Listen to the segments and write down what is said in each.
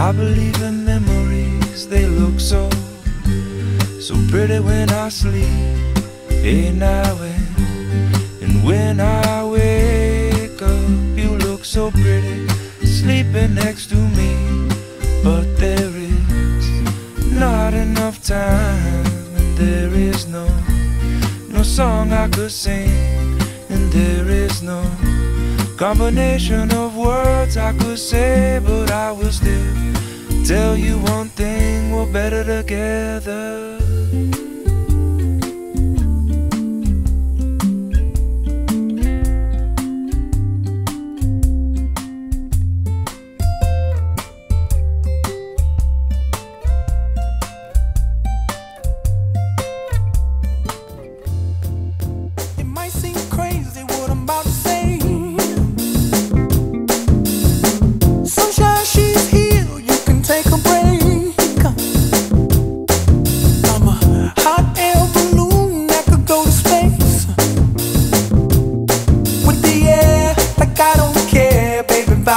I believe in memories, they look so, so pretty when I sleep. Now and, and when I wake up, you look so pretty, sleeping next to me. But there is not enough time, and there is no, no song I could sing, and there is no combination of words I could say, but I will still tell you one thing: we're better together.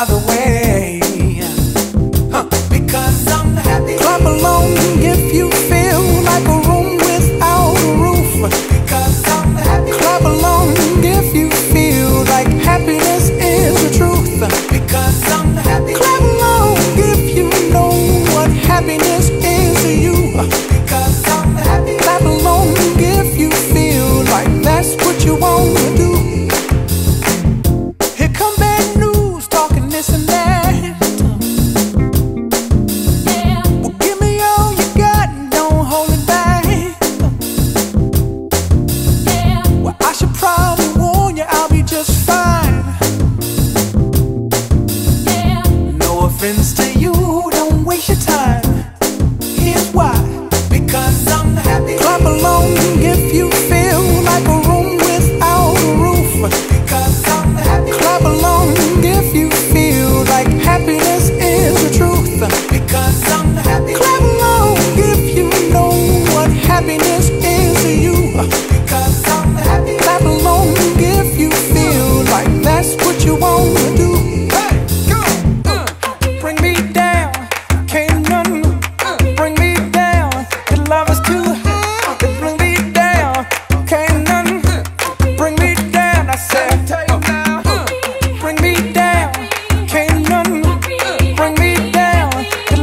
The way,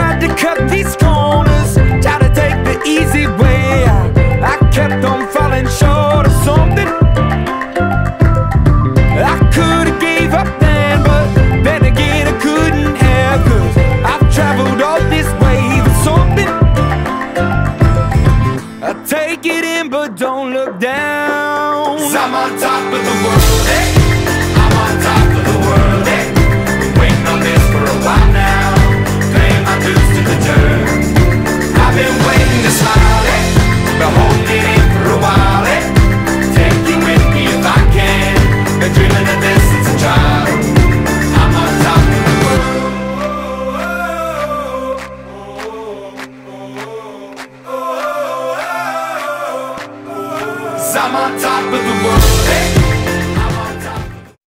tried to cut these corners, try to take the easy way. I, I kept on falling short of something. I could've gave up then, but then again I couldn't have. Cause I've traveled all this way for something. I take it in, but don't look down. Cause I'm on top of the world, eh? I'm on top of the world, eh? Been waiting on this for a while now. been waiting to smile it, been holding it.